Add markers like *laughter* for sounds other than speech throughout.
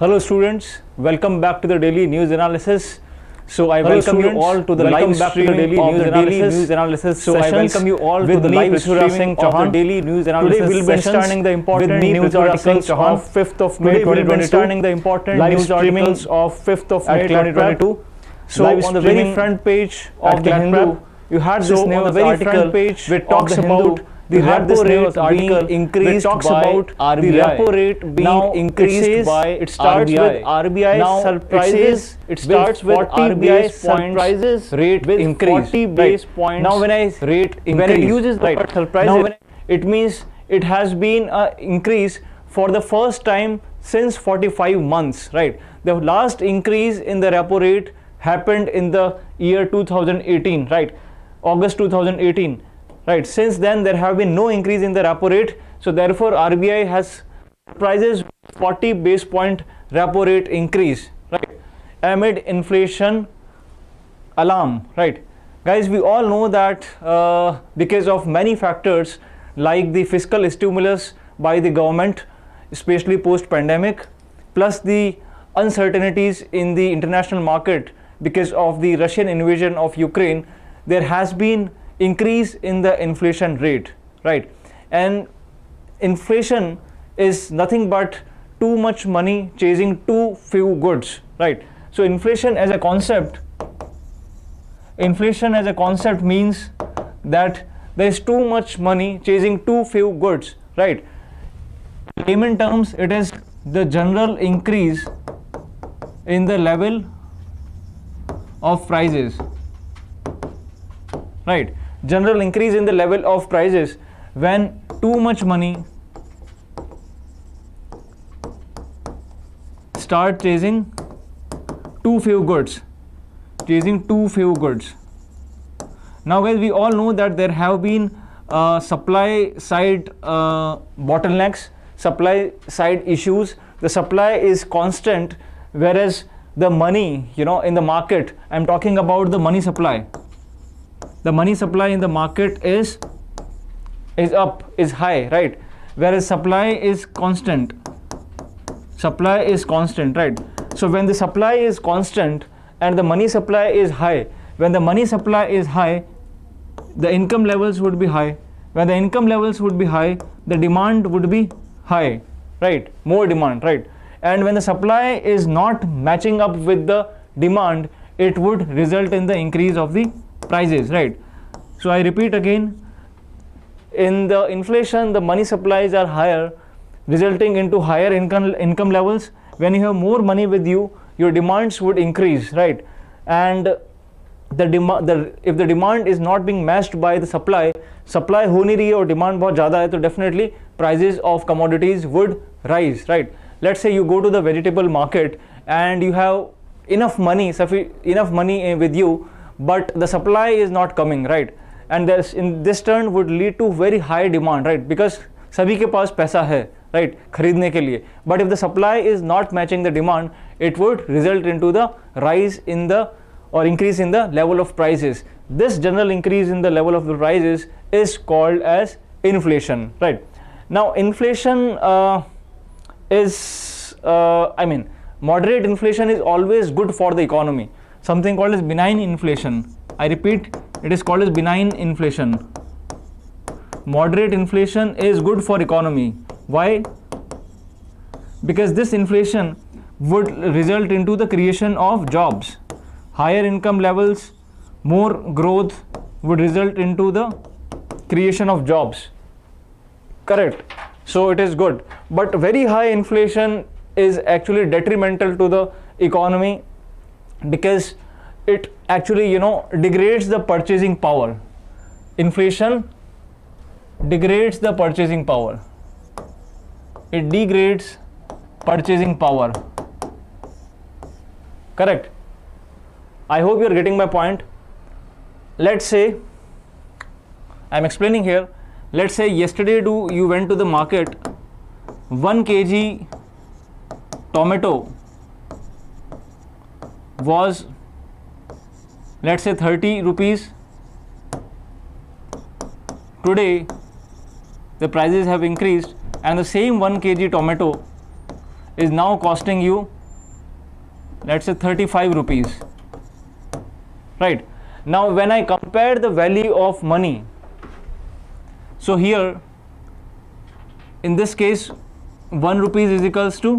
Hello students, welcome back to the daily news analysis. So I Hello welcome you all to the welcome live back to the daily of news the analysis. daily news analysis So I welcome you all to with the live streaming of the daily news Today analysis we'll be understanding the important with me, news articles Chauhan. of 5th of May Today we'll be 2022. the important live news articles of 5th of May 2022. So Live on the very front page of the Hindu, you had So this on news the very article front page which talks about the you had this repo rate article being increased talks by about the RBI. repo rate being Now, it increased says by it starts RBI. with RBI now, surprises. It, starts with 40 RBI base surprises rate with increase 40 right. points Now when I rate when it uses the right. word surprises, now it means it has been an increase for the first time since 45 months right the last increase in the repo rate happened in the year 2018 right august 2018 right. Since then there have been no increase in the repo rate. So therefore rbi has prices 40 base point repo rate increase. Right. Amid inflation alarm. Right. Guys we all know that uh, because of many factors like the fiscal stimulus by the government especially post pandemic plus the uncertainties in the international market because of the russian invasion of ukraine there has been increase in the inflation rate right? And inflation is nothing but too much money chasing too few goods right? So inflation as a concept inflation as a concept means that there is too much money chasing too few goods right? Layman terms it is the general increase in the level of prices right general increase in the level of prices when too much money start chasing too few goods chasing too few goods. Now guys we all know that there have been uh, supply side uh, bottlenecks supply side issues. The supply is constant whereas the money you know in the market i'm talking about the money supply the money supply in the market is is up is high right? Whereas supply is constant. Supply is constant right? So when the supply is constant and the money supply is high when the money supply is high the income levels would be high. When the income levels would be high the demand would be high right? More demand right? And when the supply is not matching up with the demand it would result in the increase of the prices right? So i repeat again in the inflation the money supplies are higher resulting into higher income income levels. When you have more money with you your demands would increase right? And the demand the if the demand is not being matched by the supply supply ho or demand bahut jada hai definitely prices of commodities would rise right? Let's say you go to the vegetable market and you have enough money enough money eh, with you but the supply is not coming right and this in this turn would lead to very high demand right because सभी के पास पैसा है right खरीदने के लिए but if the supply is not matching the demand it would result into the rise in the or increase in the level of prices this general increase in the level of the prices is called as inflation right now inflation uh, is uh, i mean moderate inflation is always good for the economy something called as benign inflation. I repeat it is called as benign inflation. Moderate inflation is good for economy. Why? Because this inflation would result into the creation of jobs. Higher income levels more growth would result into the creation of jobs. Correct. So it is good. But very high inflation is actually detrimental to the economy because it actually you know degrades the purchasing power. Inflation degrades the purchasing power. It degrades purchasing power. Correct? I hope you are getting my point. Let's say i'm explaining here. Let's say yesterday do you went to the market 1 kg tomato was let's say 30 rupees. Today the prices have increased and the same 1 kg tomato is now costing you let's say 35 rupees. Right? Now when i compare the value of money so here in this case 1 rupees is equals to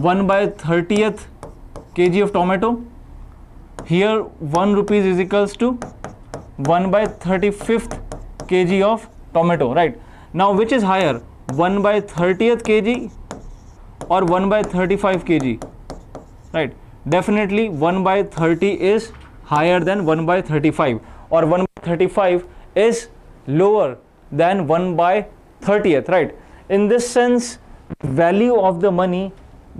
1 by 30th kg of tomato. Here 1 rupees is equals to 1 by 35th kg of tomato right? Now which is higher? 1 by 30th kg or 1 by 35 kg right? Definitely 1 by 30 is higher than 1 by 35 or 1 by 35 is lower than 1 by 30th right? In this sense value of the money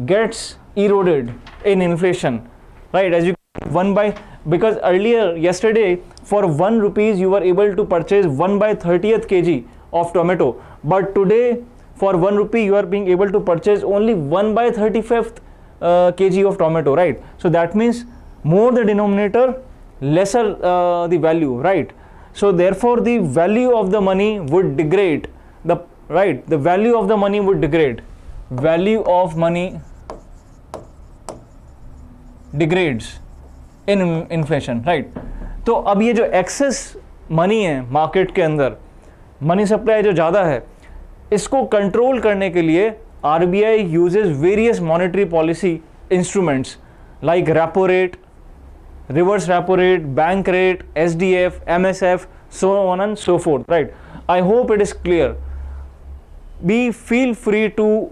gets eroded in inflation right? As you 1 by because earlier yesterday for 1 rupees you were able to purchase 1 by 30th kg of tomato. But today for 1 rupee you are being able to purchase only 1 by 35th uh, kg of tomato right? So that means more the denominator lesser uh, the value right? So therefore the value of the money would degrade. The right the value of the money would degrade. Value of money degrades in inflation right तो अब ये जो excess money है market के अंदर money supply जो ज़्यादा है, इसको कंट्रोल करने के लिए R B I uses various monetary policy instruments like repo rate reverse repo rate bank rate S D F M S F so on and so forth right I hope it is clear be feel free to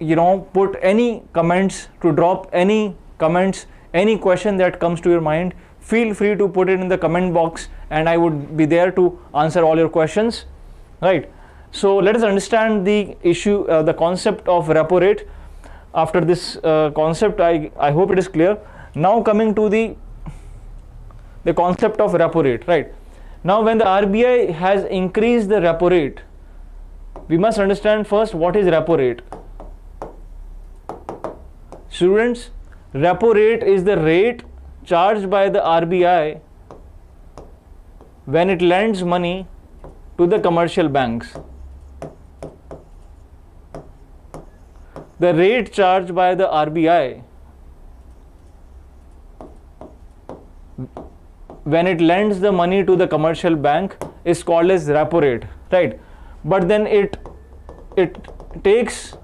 you know, put any comments, to drop any comments any question that comes to your mind feel free to put it in the comment box and i would be there to answer all your questions right? So let us understand the issue uh, the concept of repo rate. After this uh, concept i i hope it is clear. Now coming to the the concept of repo rate right? Now when the rbi has increased the repo rate we must understand first what is repo rate. Students repo rate is the rate charged by the RBI when it lends money to the commercial banks. The rate charged by the RBI when it lends the money to the commercial bank is called as repo rate, right? But then it it takes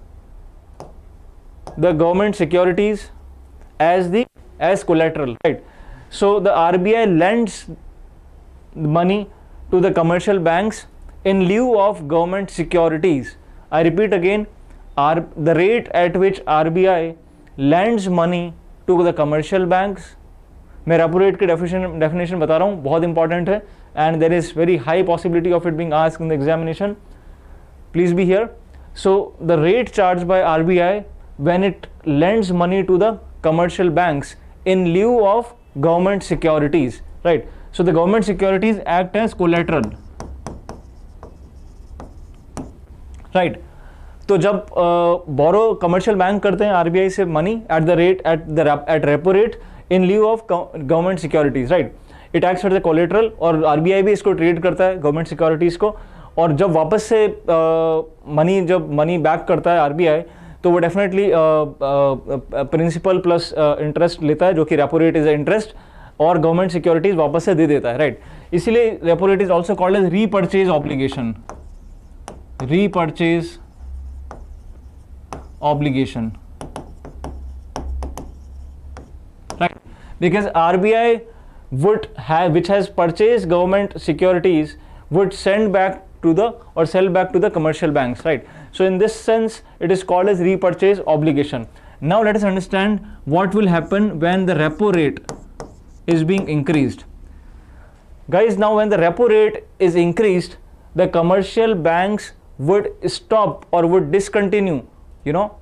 the government securities as the as collateral right so the RBI lends money to the commercial banks in lieu of government securities I repeat again R, the rate at which RBI lends money to the commercial banks मैं repo rate की definition definition बता रहा हूँ बहुत important है and there is very high possibility of it being ask in the examination please be here so the rate charged by RBI when it lends money to the commercial banks in lieu of government securities, right? So, the government securities act as collateral. Right. तो जब बोरो commercial bank करते हैं RBI से money at the rate at the at repo rate in lieu of government securities right it acts for the collateral और RBI भी इसको trade करता है गवर्नमेंट सिक्योरिटीज को। और जब वापस से मनी जब मनी बैक करता है आरबीआई तो वो डेफिनेटली प्रिंसिपल प्लस इंटरेस्ट लेता है, जो कि repo rate is a interest और गवर्नमेंट सिक्योरिटीज वापस से दे देता है राइट इसीलिए repo rate is also called as repurchase obligation repurchase obligation right because RBI would है which has purchase government securities would send back to the और sell back to the commercial bank right so in this sense it is called as repurchase obligation now let us understand what will happen when the repo rate is being increased guys now when the repo rate is increased the commercial banks would stop or would discontinue you know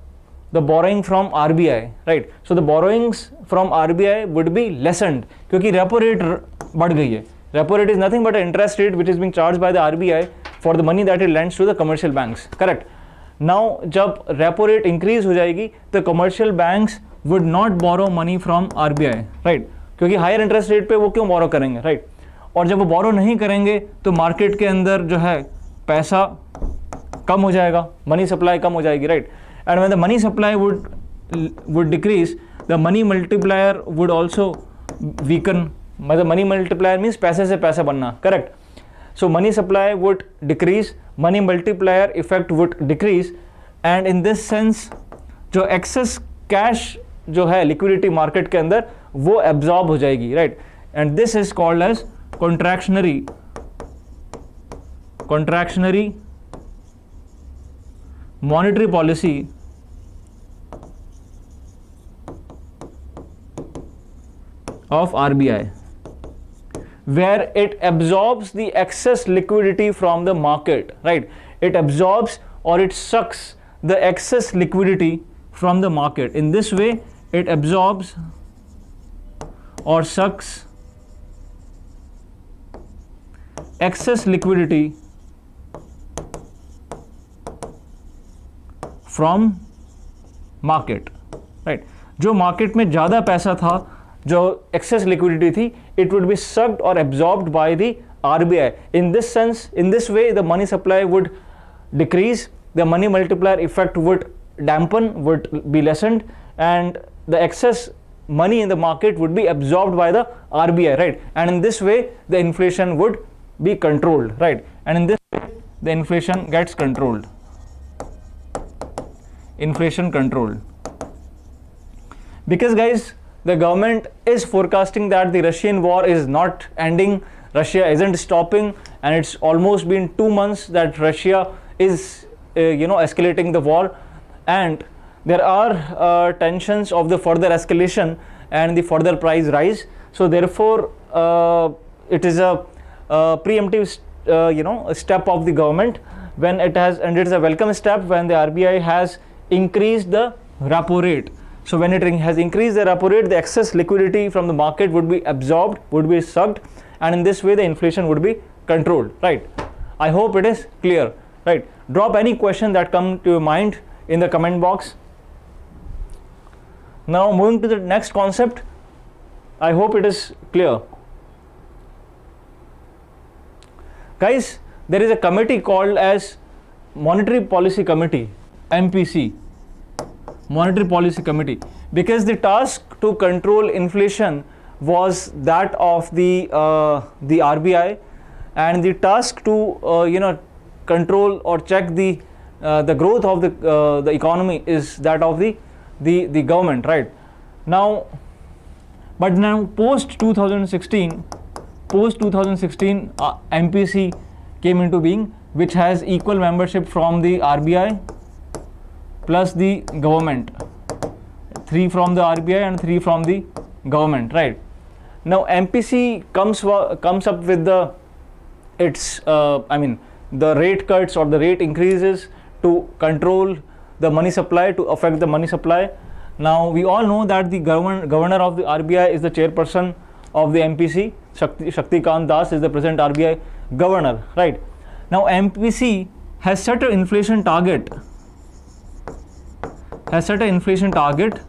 the borrowing from RBI right so the borrowings from RBI would be lessened क्योंकि repo rate बढ़ गई है repo rate is nothing but an interest rate which is being charged by the RBI for the money that it lends to the commercial banks correct Now जब repo rate increase हो जाएगी तो commercial banks would not borrow money from RBI right क्योंकि higher interest rate पे वो क्यों बोरो करेंगे right right? और जब वो बोरो नहीं करेंगे तो मार्केट के अंदर जो है पैसा कम हो जाएगा मनी सप्लाई कम हो जाएगी right and when the money supply would would decrease the money multiplier would also weaken मतलब मनी मल्टीप्लायर मीन्स पैसे से पैसा बनना correct so money supply would decrease money multiplier effect would decrease and in this sense जो excess cash जो है liquidity market के अंदर वो absorb हो जाएगी right and this is called as contractionary contractionary monetary policy of RBI where it absorbs the excess liquidity from the market right it absorbs or it sucks the excess liquidity from the market in this way it absorbs or sucks excess liquidity from market right जो market में ज़्यादा पैसा था जो excess liquidity थी it would be sucked और absorbed by the RBI in this sense in this way the money supply would decrease the money multiplier effect would dampen would be lessened and the excess money in the market would be absorbed by the RBI right and in this way the inflation would be controlled right and in this way the inflation gets controlled inflation control because guys the government is forecasting that the russian war is not ending. Russia isn't stopping and it's almost been 2 months that russia is uh, you know escalating the war. And there are uh, tensions of the further escalation and the further price rise. So therefore uh, it is a, a preemptive uh, you know step of the government when it has and it is a welcome step when the rbi has increased the repo rate. So when it has increased the repo rate, the excess liquidity from the market would be absorbed, would be sucked, and in this way the inflation would be controlled. Right? I hope it is clear. Right? Drop any question that come to your mind in the comment box. Now moving to the next concept. I hope it is clear. Guys, there is a committee called as Monetary Policy Committee MPC, Monetary Policy Committee, because the task to control inflation was that of the uh, the RBI, and the task to uh, you know control or check the uh, the growth of the uh, the economy is that of the the the government, right? Now, but now post 2016, post 2016, MPC came into being, which has equal membership from the RBI plus the government. 3 from the RBI and 3 from the government right? Now MPC comes comes up with the its uh, I mean the rate cuts or the rate increases to control the money supply to affect the money supply. Now we all know that the governor governor of the RBI is the chairperson of the MPC Shakti, Shakti Kant Das is the present RBI governor right? Now MPC has set an inflation target has set an inflation target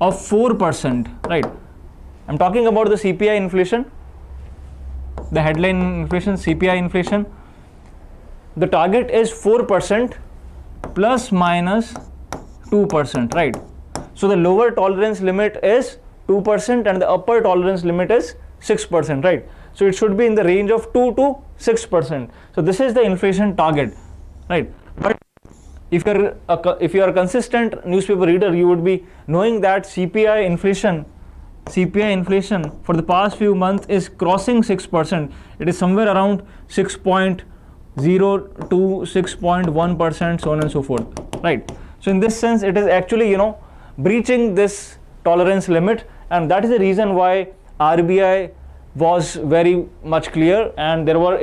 of 4%, right? I'm talking about the CPI inflation, the headline inflation, CPI inflation. The target is 4% plus minus 2%, right? So the lower tolerance limit is 2% and the upper tolerance limit is 6%, right? So it should be in the range of 2 to 6%. So this is the inflation target, right? If you're a, if you are a consistent newspaper reader you would be knowing that cpi inflation cpi inflation for the past few months is crossing 6% it is somewhere around 6.0 to 6.1% so on and so forth right? So in this sense it is actually you know breaching this tolerance limit and that is the reason why rbi was very much clear and there were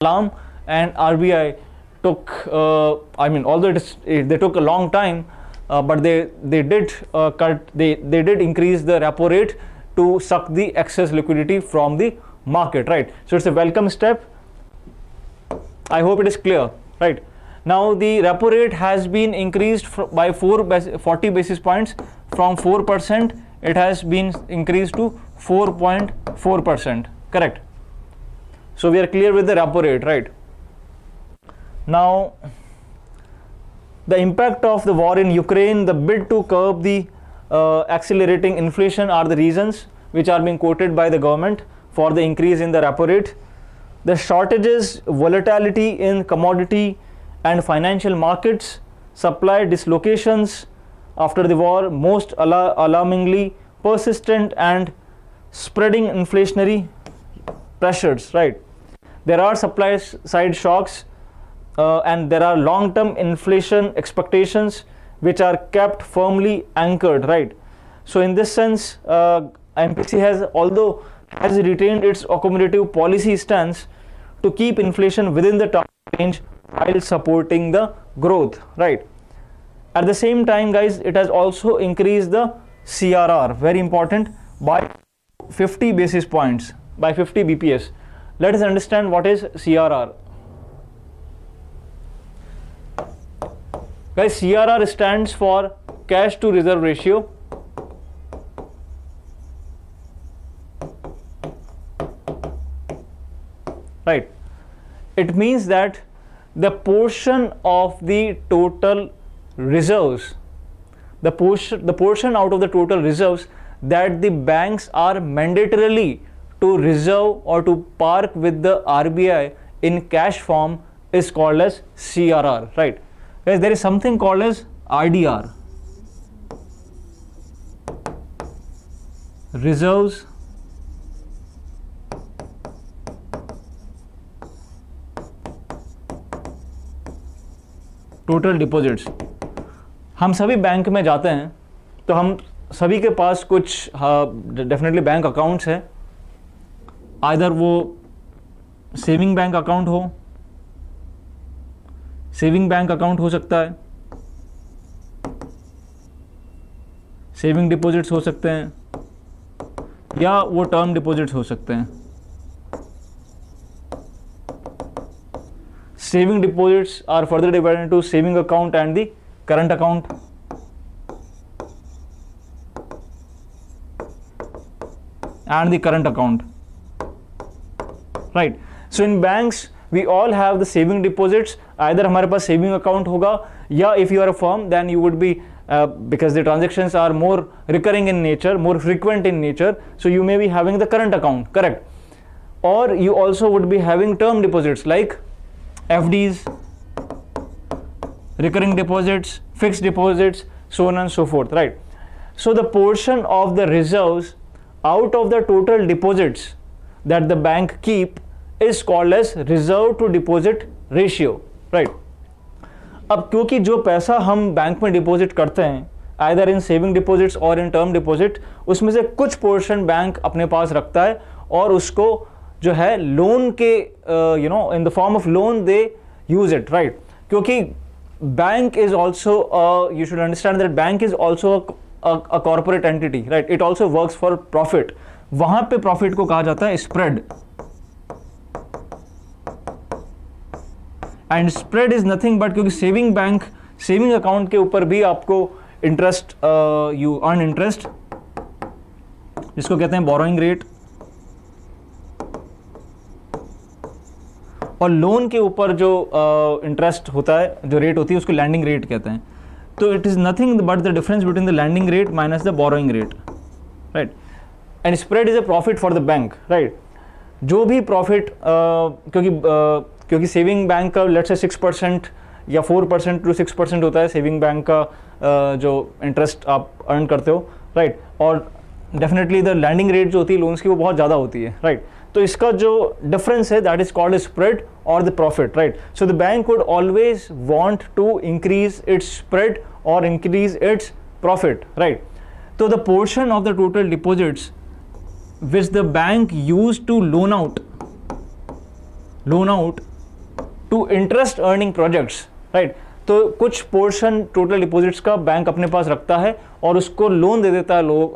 alarm and rbi took, uh, I mean, although it is, it, they took a long time, uh, but they they did uh, cut, they they did increase the repo rate to suck the excess liquidity from the market, right? So it's a welcome step. I hope it is clear, right? Now the repo rate has been increased by 4 40 basis points from 4%. It has been increased to 4.4%. Correct. So we are clear with the repo rate, right? Now, the impact of the war in Ukraine, the bid to curb the uh, accelerating inflation are the reasons which are being quoted by the government for the increase in the repo rate. The shortages, volatility in commodity and financial markets, supply dislocations after the war, most ala- alarmingly persistent and spreading inflationary pressures, right? There are supply side shocks uh, and there are long term inflation expectations which are kept firmly anchored, right? So, in this sense, uh, MPC has, although has retained its accommodative policy stance to keep inflation within the target range while supporting the growth, right? At the same time, guys, it has also increased the CRR, very important, by 50 basis points, by 50 BPS. Let us understand what is CRR. Guys, CRR stands for cash to reserve ratio. Right. It means that the portion of the total reserves, the portion, the portion out of the total reserves that the banks are mandatorily to reserve or to park with the RBI in cash form is called as CRR, right? Guys, there is something called as RDR. Reserves. Total deposits हम सभी bank में जाते हैं तो हम सभी के पास कुछ डेफिनेटली बैंक अकाउंट्स है। आइधर वो सेविंग बैंक अकाउंट हो सेविंग बैंक अकाउंट हो सकता है। सेविंग डिपॉजिट्स हो सकते हैं। या वो टर्म डिपॉजिट्स हो सकते हैं। Saving deposits are further divided to saving account and the current account. And the current account. Right. So in banks we all have the saving deposits either हमारे पास saving account होगा या if you are a firm then you would be uh, because the transactions are more recurring in nature more frequent in nature so you may be having the current account correct or you also would be having term deposits like FDs, recurring deposits, fixed deposits, so on and so forth, right? So the portion of the reserves out of the total deposits that the bank keep is called as reserve to deposit ratio, right? अब क्योंकि जो पैसा हम bank में deposit करते हैं either in saving deposits और in term deposit उसमें से कुछ पोर्शन बैंक अपने पास रखता है और उसको जो है लोन के you know in the form of loan they use it right क्योंकि bank is also you should understand that bank is also a corporate entity right it also work for profit वहाँ पे profit को कहा जाता है spread and spread is nothing but क्योंकि saving bank saving account के ऊपर भी आपको इंटरेस्ट यू अर्न इंटरेस्ट जिसको कहते हैं बोरोइंग रेट और लोन के ऊपर जो इंटरेस्ट uh, होता है जो रेट होती है उसको लैंडिंग रेट कहते हैं। तो it is nothing but the difference between the lending rate minus the borrowing rate right and spread is a profit for the bank right जो भी प्रॉफिट uh, क्योंकि uh, क्योंकि सेविंग बैंक का late say six percent या four percent to six percent होता है saving bank का जो इंटरेस्ट आप अर्न करते हो राइट? और डेफिनेटली द लैंडिंग रेट जो होती है लोन्स की वो बहुत ज़्यादा होती है राइट? तो इसका जो डिफरेंस है दैट इज़ कॉल्ड स्प्रेड और the profit right so the bank would always want to increase its spread और इंक्रीज इट्स प्रॉफिट राइट तो the portion of the total deposits which the bank use to loan out loan out to interest earning projects right तो कुछ portion total deposits का bank अपने पास रखता है और उसको लोन दे देता है लोग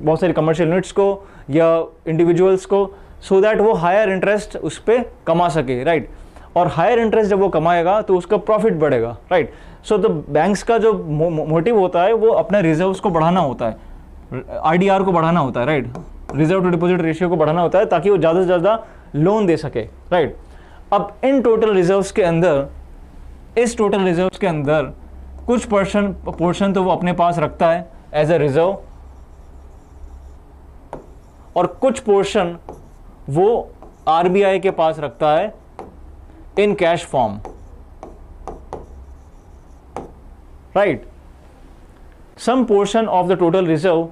बहुत सारी कमर्शियल यूनिट्स को या इंडिविजुअल्स को सो so दैट वो हायर इंटरेस्ट उस पर कमा सके राइट right? और हायर इंटरेस्ट जब वो कमाएगा तो उसका प्रॉफिट बढ़ेगा राइट सो तो बैंक्स का जो मोटिव होता है, वो अपने रिजर्व्स को बढ़ाना होता है आईडीआर को बढ़ाना होता है right reserve to deposit ratio को बढ़ाना होता है, ताकि वो ज़्यादा से ज़्यादा लोन दे सके राइट? अब इन टोटल रिजर्व्स के अंदर, इस टोटल रिजर्व्स के अंदर, कुछ पोर्शन पोर्शन तो वो अपने पास रखता है एज ए रिज़र्व और कुछ पोर्शन वो आरबीआई के पास रखता है in cash form right some portion of the total reserve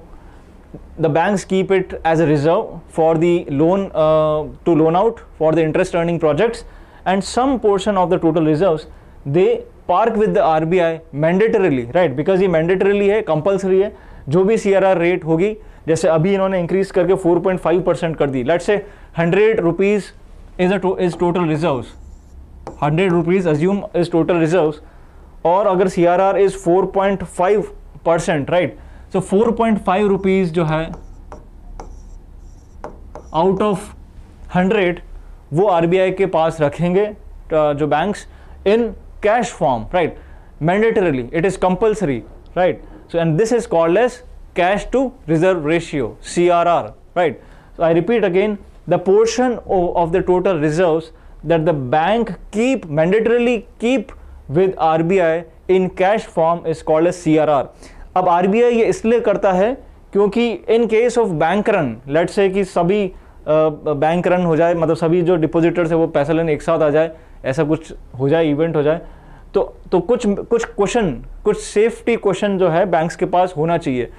the banks keep it as a reserve for the loan uh, to loan out for the interest earning projects and some portion of the total reserves they park with the RBI mandatorily right because ये mandatorily है compulsory है जो भी CRR rate होगी जैसे अभी इन्होंने increase करके 4.5 परसेंट कर the let say 100 rupees is is total reserves 100 rupees assume is total reserves और अगर C R R is 4.5 percent right so four point five rupees जो है आउट ऑफ़ हंड्रेड वो आरबीआई के पास रखेंगे जो bank in cash form right mandatorily it is compulsory right so and this is called as cash to reserve ratio C R R right so I repeat again the portion of the total reserve that the bank keep mandatorily keep with R B I in cash form is called as C R R अब RBI ये इसलिए करता है क्योंकि in case of bank run let say कि सभी bank run हो जाए मतलब सभी जो डिपॉजिटर्स है वो पैसा लेने एक साथ आ जाए, ऐसा कुछ हो जाए इवेंट हो जाए तो तो कुछ कुछ क्वेश्चन कुछ सेफ्टी क्वेश्चन जो है बैंक्स के पास होना चाहिए।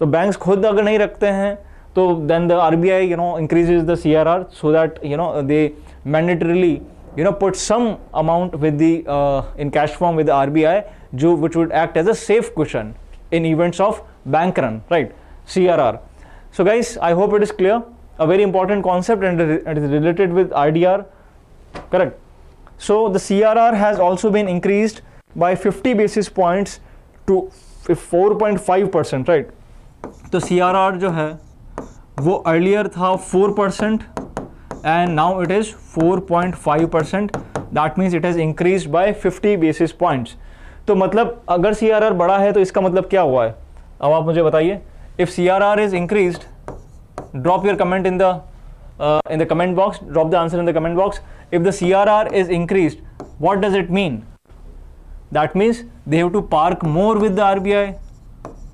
तो बैंक्स खुद अगर नहीं रखते हैं तो then the R B I you know increases the C R R so that you know they mandatorily you know put some amount with the in cash form with R B I जो which would act as a safe cushion in events of bank run, right? CRR. So guys, I hope it is clear. A very important concept and it is related with RDR, correct? So the CRR has also been increased by 50 basis points to 4.5 percent, right? So, CRR R R जो है वो था 4 percent and now it is 4.5 percent. That means it has increased by 50 basis points. तो मतलब अगर C R are बड़ा है तो इसका मतलब क्या हुआ है? अब आप मुझे बताइए if C R R is increase drop your comment in the in the comment box drop the answer in the comment box if the C R R is increase what does it mean that means they have to park more with the R B I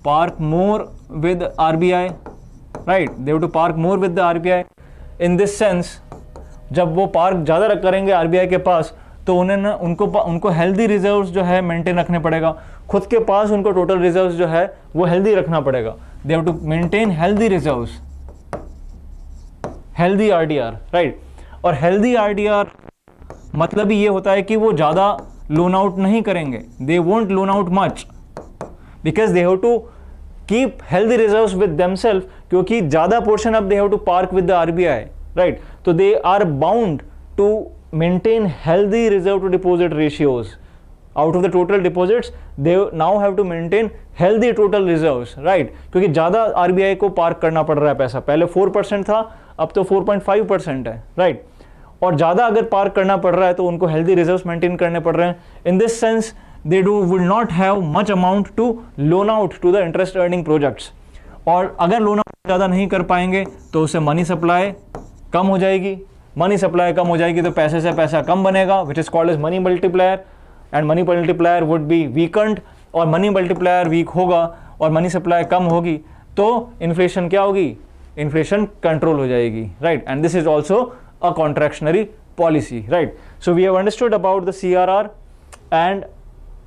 park more with R B I right they have to park more with the R B I in this sense जब वो park ज़्यादा करेंगे are B आई के पास तो उन्हें ना, उनको उनको हेल्दी रिजर्व्स जो है मेंटेन रखने पड़ेगा। खुद के पास उनको टोटल रिजर्व्स जो है, वो हेल्दी रखना पड़ेगा। They have to maintain healthy reserves healthy RDR right और हेल्दी आरडीआर मतलब ये होता है कि वो ज़्यादा लोन आउट नहीं करेंगे। They won't loan out much because they have to keep healthy reserve with themselves क्योंकि ज़्यादा portion of they have to park with the RBI right तो they are bound to maintain healthy reserve to deposit ratios out of the total deposits they now have to maintain healthy total reserves right क्योंकि ज़्यादा RBI को park करना पड़ रहा है पैसा। पहले फोर परसेंट था, अब तो फोर पॉइंट फाइव परसेंट है राइट right? और ज़्यादा अगर पार्क करना पड़ रहा है तो उनको हेल्दी रिज़र्व मेंटेन करने पड़ रहे हैं। In this sense they do, will not have much amount to loan out to the interest earning projects. और अगर लोन आउट ज़्यादा नहीं कर पाएँगे तो उससे मनी सप्लाई कम हो जाएगी। मनी सप्लाई कम हो जाएगी तो पैसे से पैसा कम बनेगा which is called is money multiplier and money multiplier would be weakened और मनी मल्टीप्लायर वीक होगा और मनी सप्लाई कम होगी तो इन्फ्लेशन क्या होगी? इन्फ्लेशन कंट्रोल हो जाएगी right and this is also a contractionary policy right so we have understood about the C R R and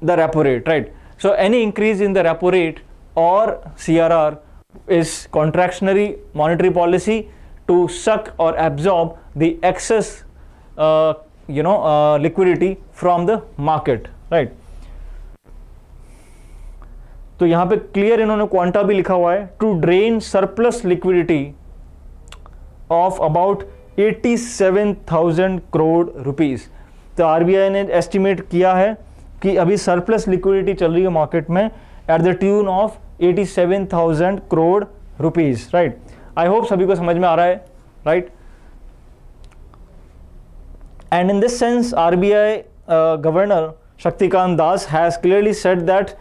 the repo rate, right? So any increase in the repo rate or CRR is contractionary monetary policy to suck or absorb the excess, uh, you know, uh, liquidity from the market, right? तो यहाँ पे clear इन्होंने quanta भी लिखा हुआ है to drain surplus liquidity of about 87,000 crore rupees तो RBI ने एस्टिमेट किया है कि अभी सरप्लस लिक्विडिटी चल रही है मार्केट में at the tune of 87,000 crore rupees right I hope सभी को समझ में आ रहा है right and in this sense RBI governor Shaktikanta Das has clearly set that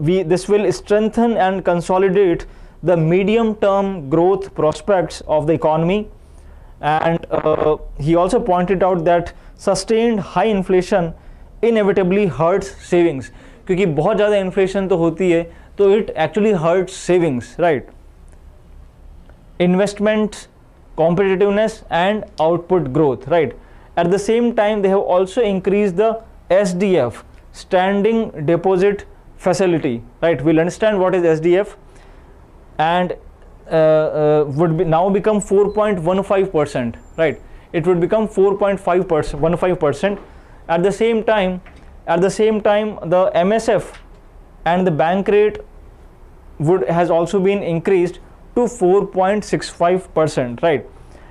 we this will strengthen and consolidate the medium term growth prospects of the economy and uh, he also pointed out that sustained high inflation inevitably hertz savings क्योंकि बहुत ज़्यादा inflation तो होती है तो it actually hurt savings right investment competitiveness and output growth right At the same time they have also increased the sdf standing deposit facility. Right we'll understand what is sdf and uh, uh, would be now become 4.15 percent. Right it would become 4.5 percent 15 percent. At the same time at the same time the msf and the bank rate would has also been increased to 4.65 percent. Right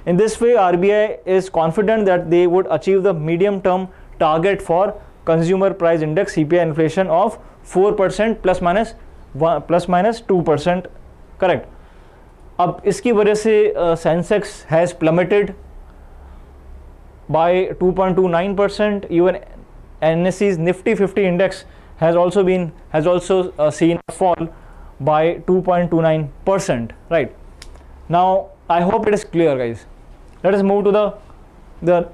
in this way rbi is confident that they would achieve the medium term target for consumer price index cpi inflation of 4 percent plus minus plus minus 2 percent correct अब इसकी वजह से Sensex has प्लमेटेड by 2.29 percent even NSE's Nifty 50 index has also been has also uh, seen a fall by 2.29 percent right now I hope it is clear guys let us move to the the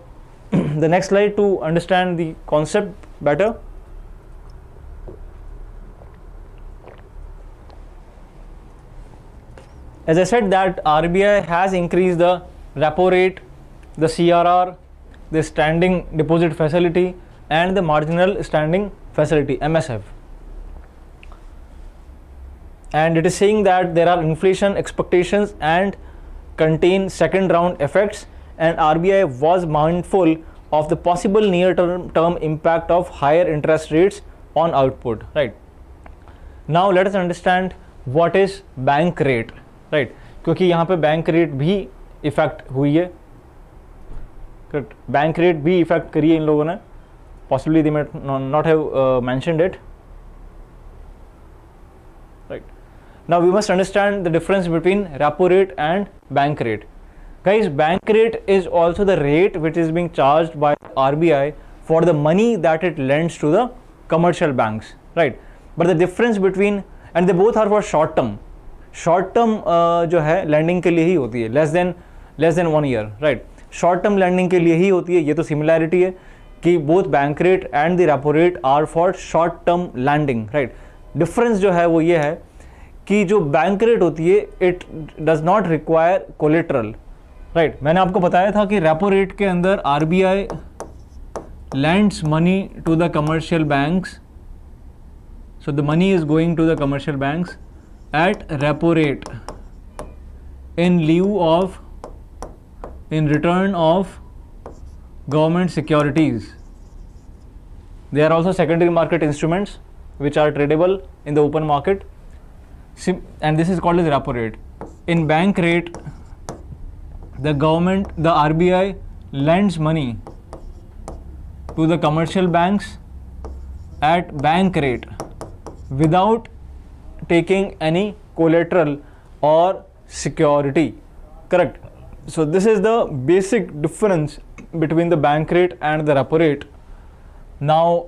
*clears throat* the next slide to understand the concept better as I said that RBI has increased the repo rate, the CRR, the standing deposit facility and the marginal standing facility MSF. And it is saying that there are inflation expectations and contain second round effects and RBI was mindful of the possible near term, term impact of higher interest rates on output right now let us understand what is bank rate right right? क्योंकि यहाँ पे bank rate भी effect हुई है correct bank rate भी effect करी है इन लोगों ने possibly they not have mentioned it now we must understand the difference between repo rate and bank rate guys bank rate is also the rate which is being charged by RBI for the money that it lends to the commercial banks right but the difference between and they both are for short term short term uh, जो है landing के लिए ही होती है less than less than one year right short term landing के लिए ही होती है ये तो सिमिलैरिटी है कि both bank rate and the repo rate are for short term landing right difference जो है वो ये है कि जो बैंक रेट होती है it does not require collateral right मैंने आपको बताया था कि रेपो रेट के अंदर R B I lends money to the commercial banks so the money is going to the commercial banks at repo rate in lieu of in return of government securities they are also secondary market instruments which are tradable in the open market and this is called as repo rate. In bank rate the government the RBI lends money to the commercial banks at bank rate without taking any collateral or security. Correct. So this is the basic difference between the bank rate and the repo rate. Now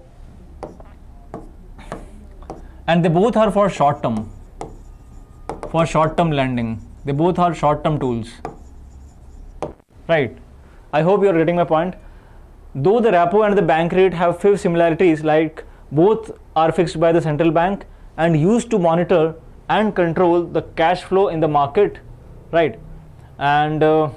and they both are for short term for short term lending. They both are short term tools. Right. I hope you are getting my point. Though the repo and the bank rate have few similarities like both are fixed by the central bank and used to monitor and control the cash flow in the market. Right. And uh,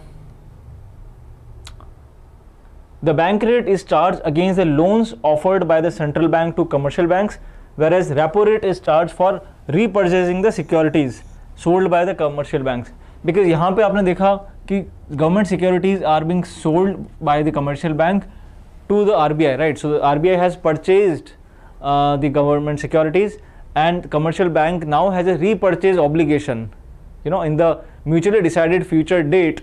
the bank rate is charged against the loans offered by the central bank to commercial banks whereas repo rate is charged for repurchasing the securities sold by the commercial banks because यहाँ पे आपने देखा कि government securities are being sold by the commercial bank to the RBI right so the RBI has purchased uh, the government securities and commercial bank now has a repurchase obligation you know in the mutually decided future date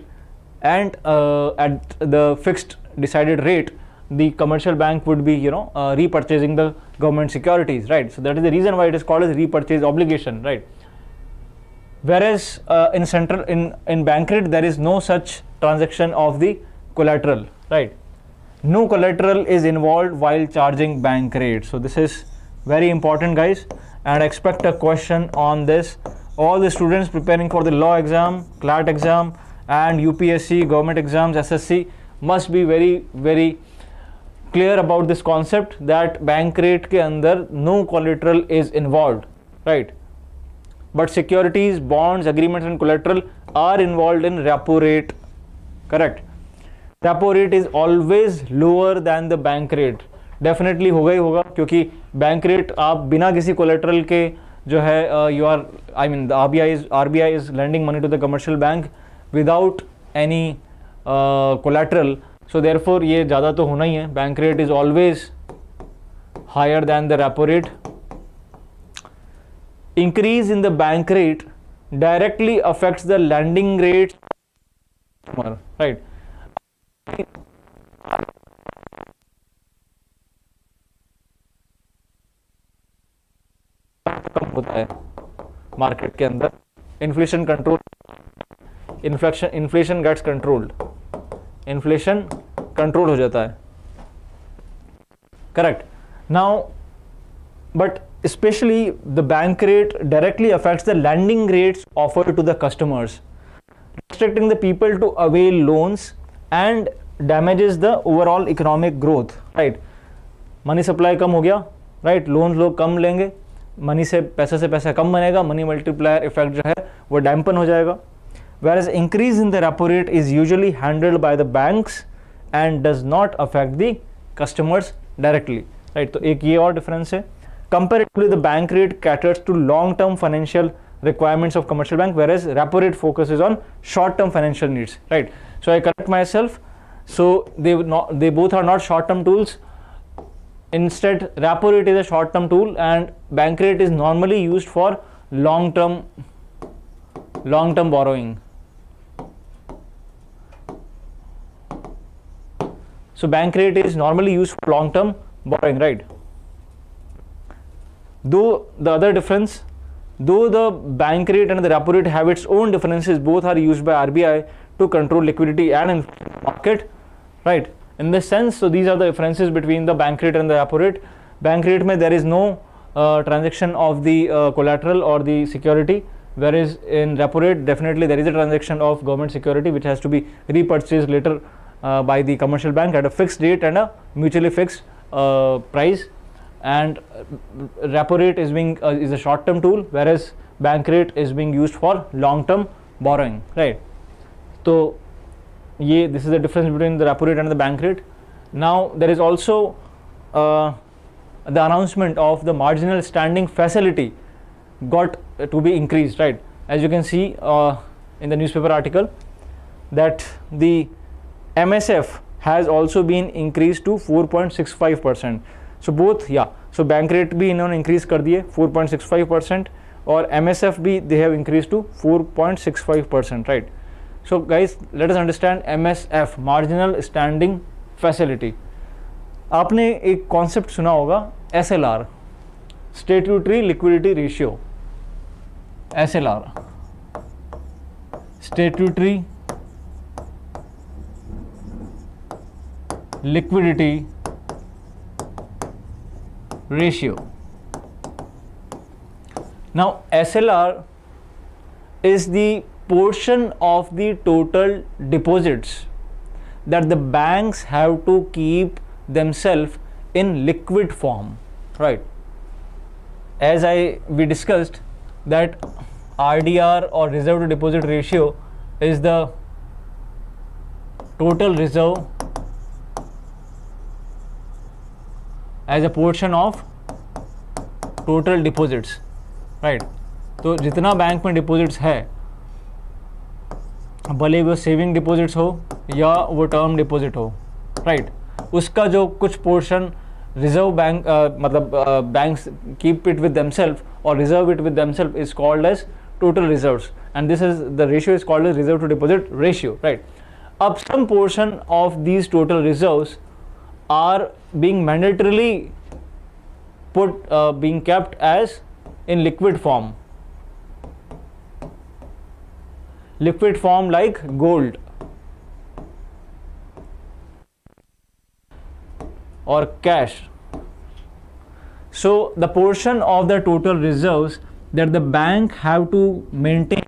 and uh, at the fixed decided rate the commercial bank would be you know uh, repurchasing the government securities right so that is the reason why it is called as repurchase obligation right whereas uh, in central in in bank rate there is no such transaction of the collateral, right? No collateral is involved while charging bank rate. So this is very important, guys, and expect a question on this. All the students preparing for the law exam, CLAT exam, and UPSC government exams, SSC must be very very clear about this concept that bank rate ke under no collateral is involved, right? But securities, bonds, agreements and collateral are involved in repo rate. Correct. Repo rate is always lower than the bank rate. Definitely होगा ही होगा, क्योंकि bank rate आप बिना किसी collateral के जो है you are I mean R B I is R B I is lending money to the commercial bank without any collateral so therefore ये ज़्यादा तो होना ही है. Bank rate is always higher than the repo rate increase in the bank rate directly affects the lending rate. Right. कम होता है market के अंदर। Inflation control inflation inflation gets controlled inflation control हो जाता है। Correct now but especially the bank rate directly affects the lending rates offered to the customers restricting the people to avail loans and damages the overall economic growth right supply कम हो गया right right? Loan लोग कम लेंगे money से पैसे से पैसा कम बनेगा मनी मल्टीप्लायर इफ़ेक्ट जो है वो डैम्पन हो जाएगा whereas increase in the repo rate is usually handled by the banks and does not affect the customers directly right तो एक ये और डिफरेंस है comparatively the bank rate caters to long term financial requirements of commercial bank whereas repo rate focuses on short term financial needs right? So i correct myself. So they not they both are not short term tools. Instead repo rate is a short term tool and bank rate is normally used for long term long term borrowing. So bank rate is normally used for long term borrowing right though the other difference though the bank rate and the repo rate have its own differences both are used by RBI to control liquidity and market right? In this sense so these are the differences between the bank rate and the repo rate. Bank rate mein there is no uh, transaction of the uh, collateral or the security whereas in repo rate definitely there is a transaction of government security which has to be repurchased later uh, by the commercial bank at a fixed date and a mutually fixed uh, price and repo rate is being uh, is a short term tool whereas bank rate is being used for long term borrowing right? So ye this is the difference between the repo rate and the bank rate now there is also uh, the announcement of the marginal standing facility got to be increased right? As you can see uh, in the newspaper article that the msf has also been increased to 4.65 percent so both या so bank rate भी इन्होंने increase कर दिए 4.65 percent और MSF भी they have increase to 4.65 percent right so guys let us understand M marginal standing facility आपने एक concept सुना होगा S L R statutory liquidity ratio S L R statutory liquidity ratio. Now SLR is the portion of the total deposits that the banks have to keep themselves in liquid form right as i we discussed that rdr or reserve to deposit ratio is the total reserve as a portion of total deposits right तो जितना bank में deposits है भले वो saving deposits हो या वो term deposit हो राइट right? उसका जो कुछ पोर्शन रिजर्व बैंक मतलब banks keep it with themselves और reserve it with themselves is called as total reserves and this is the ratio is called as reserve to deposit ratio right अब सम portion of these total reserves are being mandatorily put uh, being kept as in liquid form. Liquid form like gold. Or cash. So the portion of the total reserves that the bank have to maintain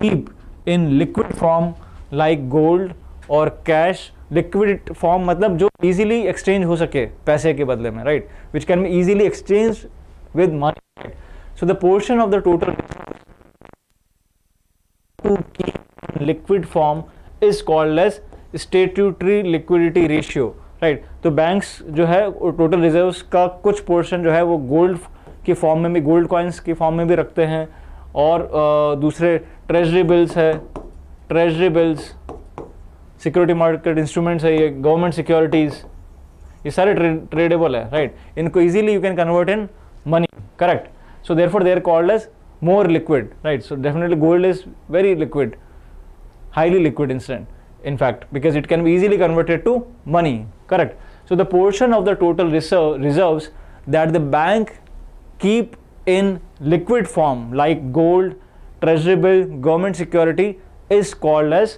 keep in liquid form like gold or cash liquid form मतलब जो easily exchange हो सके पैसे के बदले में right which can be easily exchange with money so the portion of the total to liquid form is called as statutory liquidity ratio right तो banks जो है टोटल रिजर्व्स का कुछ पोर्शन जो है, वो गोल्ड की फॉर्म में भी गोल्ड कॉइन्स की फॉर्म में भी रखते हैं। और दूसरे ट्रेजरी बिल्स है treasury bills security market instruments है ये गवर्नमेंट सिक्योरिटीज़ ये सारे ट्रेडेबल है राइट इनको easily you can convert in money correct so therefore they are called as more liquid right so definitely gold is very liquid highly liquid instrument in fact because it can be easily converted to money correct so the portion of the total reserve, reserves that the bank keep in liquid form like gold treasury bill government security is called as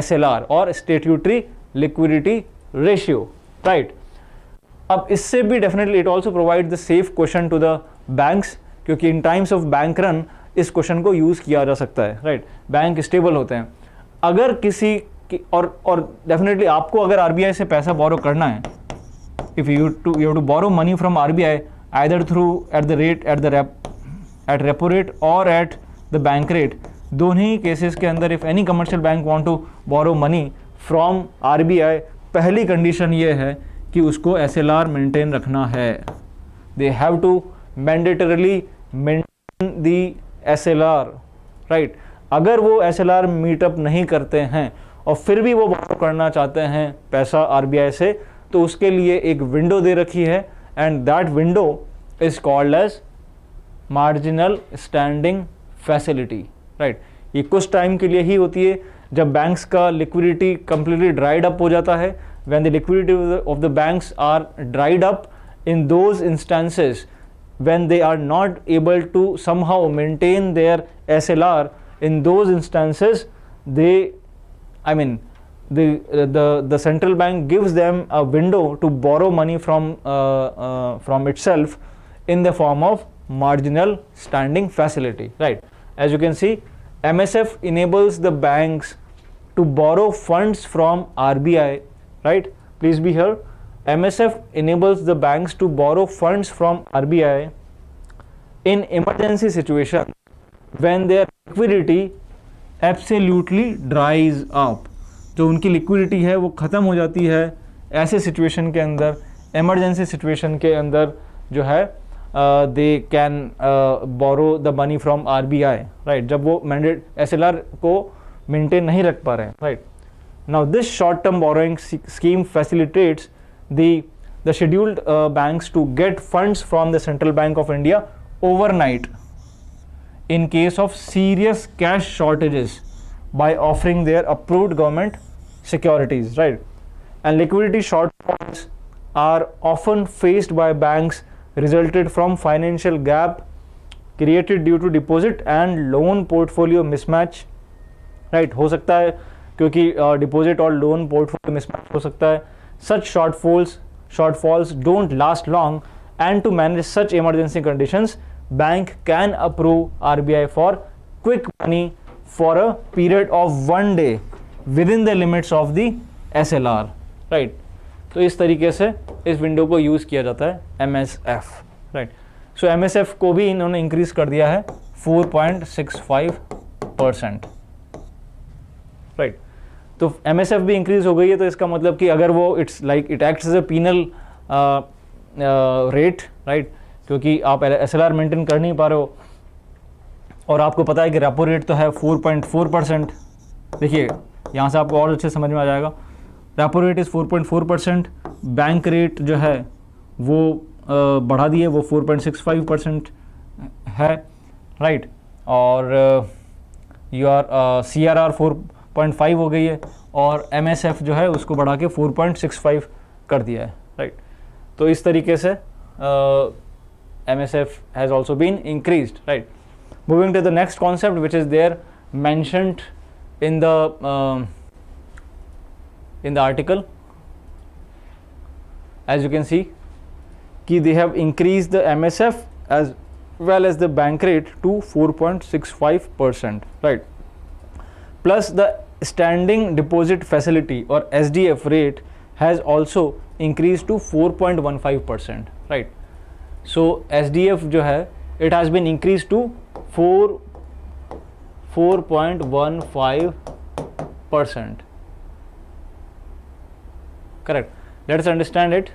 SLR और statutory liquidity ratio right अब इससे भी definitely it also provide the safe cushion to the banks क्योंकि in times of bank run इस cushion को use किया जा सकता है राइट बैंक स्टेबल होते हैं। अगर किसी की और और डेफिनेटली आपको अगर आरबीआई से पैसा बोरो करना है if you to you to borrow money from RBI either through at the rate at the rep at repo rate और एट द बैंक रेट दोनों ही केसेस के अंदर if any commercial bank want to borrow money from RBI पहली condition ये है कि उसको एस एल आर मेंटेन रखना है। They have to mandatorily maintain the S L R right अगर वो एस एल आर मीटअप नहीं करते हैं और फिर भी वो बोरो करना चाहते हैं पैसा आरबीआई से तो उसके लिए एक विंडो दे रखी है and that window is called as marginal standing facility right ये कुछ टाइम के लिए ही होती है। जब बैंक्स का लिक्विडिटी कंप्लीटली ड्राइड अप हो जाता है when the liquidity of the banks are dried up in those instances when they are not able to somehow maintain their R in those instances they I mean the central bank gives them a window to borrow money from from itself in the form of marginal standing facility right as you can see MSF enables the banks to borrow funds from RBI right please be here msf enables the banks to borrow funds from rbi in emergency situation when their liquidity absolutely dries up जो उनकी liquidity है वो ख़त्म हो जाती है ऐसे situation के अंदर एमरजेंसी सिचुएशन के अंदर जो है they can borrow the money from R B I right जब वो मैंडेट एस एल आर को मेंटेन नहीं रख पा रहे हैं right right? Now this short-term borrowing scheme facilitates the, the scheduled uh, banks to get funds from the Central Bank of India overnight in case of serious cash shortages by offering their approved government securities, right? And liquidity shortfalls are often faced by banks resulted from financial gap created due to deposit and loan portfolio mismatch, right? हो सकता है क्योंकि deposit और loan portfolio mismatch हो सकता है सच shortfalls shortfalls don't last long and to manage such emergency conditions bank can approve RBI for quick money for a period of one day with in the limits of the S L R right तो इस तरीके से इस window को use किया जाता है M S F right so M S F को भी इन्होंने इंक्रीज कर दिया है 4.65 परसेंट राइट तो एम एस एफ़ भी इंक्रीज हो गई है तो इसका मतलब कि अगर वो it's like it acts as a penal rate right क्योंकि आप एस एल आर मेंटेन कर नहीं पा रहे हो। और आपको पता है कि रेपो रेट तो है 4.4 परसेंट देखिए, यहाँ से आपको और अच्छे समझ में आ जाएगा। Repo rate is 4.4 percent bank rate जो है, वो बढ़ा दिए, वो 4.65 परसेंट है राइट और your C R R four point five हो गई है, और एम एस एफ़ जो है, उसको बढ़ा के फोर पॉइंट सिक्स फाइव कर दिया है राइट तो इस तरीके से M S F has also been increase right moving to the next concept which is there mentioned in the in the article. As you can see key they have increased the MSF as well as the bank rate to 4.65 percent right? Plus the standing deposit facility or SDF rate has also increased to 4.15 percent right? So SDF जो है it has been increased to 4 4.15 percent. Correct let's understand it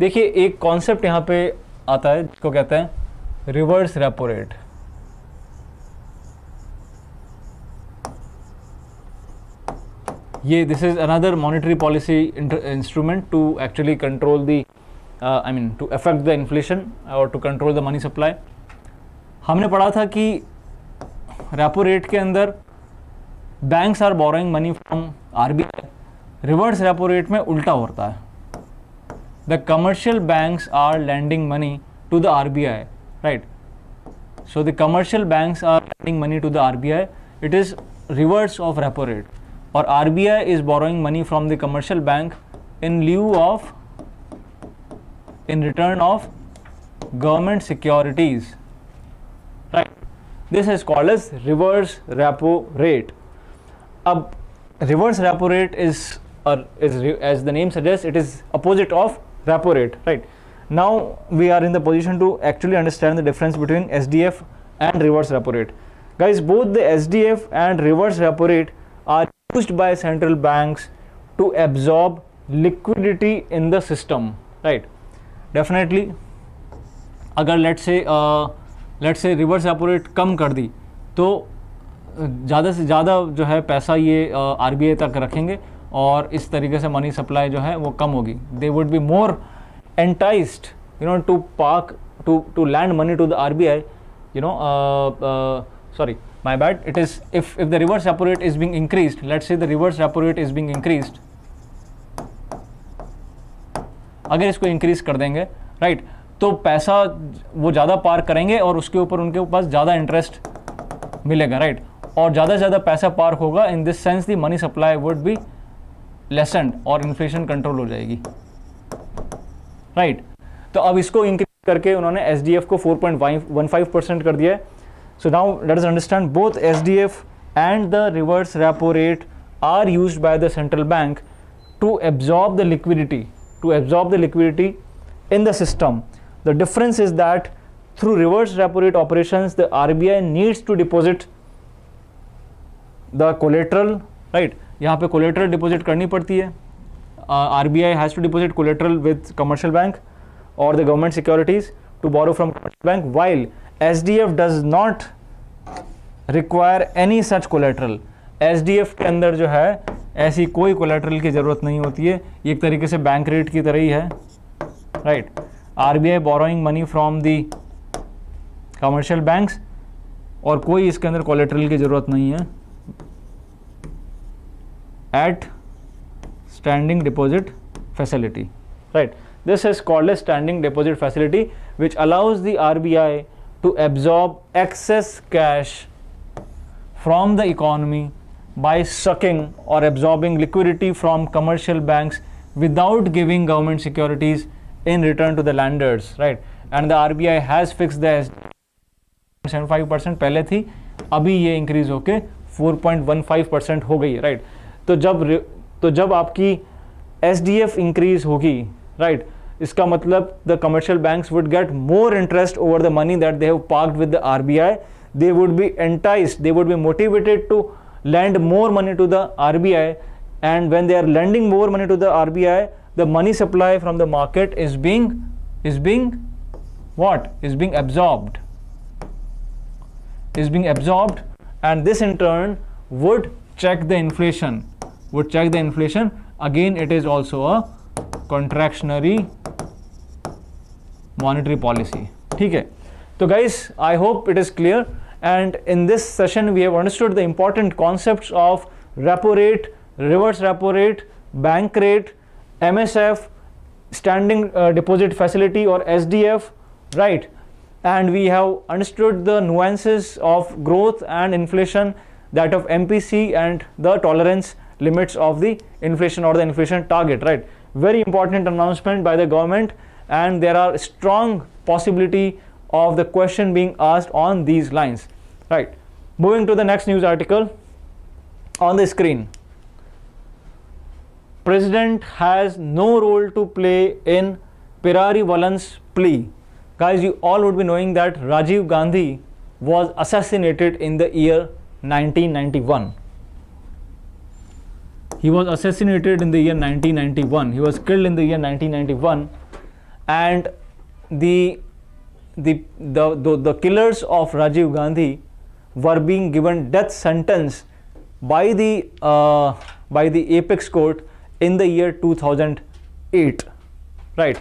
देखिए, एक concept यहाँ पे आता है, जिसको कहते हैं रिवर्स रेपो रेट ये this is another monetary policy instrument to actually control the I mean to affect the inflation और to control the money supply हमने पढ़ा था कि रेपो रेट के अंदर banks are borrowing money from RBI reverse repo rate में उल्टा होता है। The commercial bank are lending money to the R B I right so the commercial bank are lending money to the R B I it is reverse of repo rate और R B I is borrowing money from the commercial bank in lieu of in return of government securities right this is called is reverse repo rate अब reverse repo rate is or is as the name suggests it is opposite of repo rate right now we are in the position to actually understand the difference between SDF and reverse repo rate guys both the SDF and reverse repo rate are used by central banks to absorb liquidity in the system right definitely अगर let's say let's say reverse repo rate कम कर दी तो ज़्यादा से ज़्यादा जो है पैसा ये आरबीआई तक रखेंगे और इस तरीके से मनी सप्लाई जो है वो कम होगी they would be more enticed you know to park to to lend money to the R B I you know sorry my bad it is if if the reverse repo rate is being increase let's see the reverse repo rate is being increase अगर इसको increase कर देंगे right right? तो पैसा वो ज़्यादा पार करेंगे और उसके ऊपर उनके पास ज़्यादा इंटरेस्ट मिलेगा राइट right? और ज़्यादा से ज़्यादा पैसा पार होगा in this sense the money supply would be lessened और इन्फ्लेशन कंट्रोल हो जाएगी। Right right. तो अब इसको इंक्रीज करके उन्होंने एस डी एफ़ को 4.15 परसेंट कर दिया है। So now let us understand both S D F and the reverse repo rate are used by the central bank to absorb the liquidity to absorb the liquidity in the system. The difference is that through reverse repo rate operations, the RBI needs to deposit the collateral, right? यहाँ पे collateral deposit करनी पड़ती है। R B I has to deposit collateral with commercial bank और the government securities to borrow from commercial bank while S D F does not require any such collateral S D F के अंदर जो है, ऐसी कोई collateral की ज़रूरत नहीं होती है। एक तरीके से बैंक रेट की तरह ही है। Right R B I borrowing money from the commercial banks और कोई इसके अंदर कोलेट्रल की ज़रूरत नहीं है। at standing deposit facility right this is called a standing deposit facility which allows the RBI to absorb excess cash from the economy by sucking or absorbing liquidity from commercial banks without giving government securities in return to the lenders right and the RBI has fixed the 75 percent पहले थी अभी ये increase होके 4.15 percent हो गई right तो जब तो जब आपकी एस डी एफ़ इंक्रीज होगी राइट इसका मतलब the commercial bank would get more interest over the money that they have parked with the RBI they would be enticed they would be motivated to lend more money to the RBI and when they are lending more money to the RBI the money supply from the market is being is being what is being absorbed is being absorbed and this in turn would check the inflation would check the inflation again it is also a contractionary monetary policy ठीक है तो guys I hope it is clear and in this session we have understood the important concepts of repo rate reverse repo rate bank rate MSF standing uh, deposit facility or SDF right and we have understood the nuances of growth and inflation that of MPC and the tolerance limits of the inflation or the inflation target right very important announcement by the government and there are strong possibility of the question being asked on these lines right moving to the next news article on the screen president has no role to play in Perarivalan's plea. Guys, you all would be knowing that Rajiv Gandhi was assassinated in the year 1991. He was assassinated in the year 1991. He was killed in the year 1991 and the the, the, the, the killers of Rajiv Gandhi were being given death sentence by the uh, by the apex court in the year 2008 right?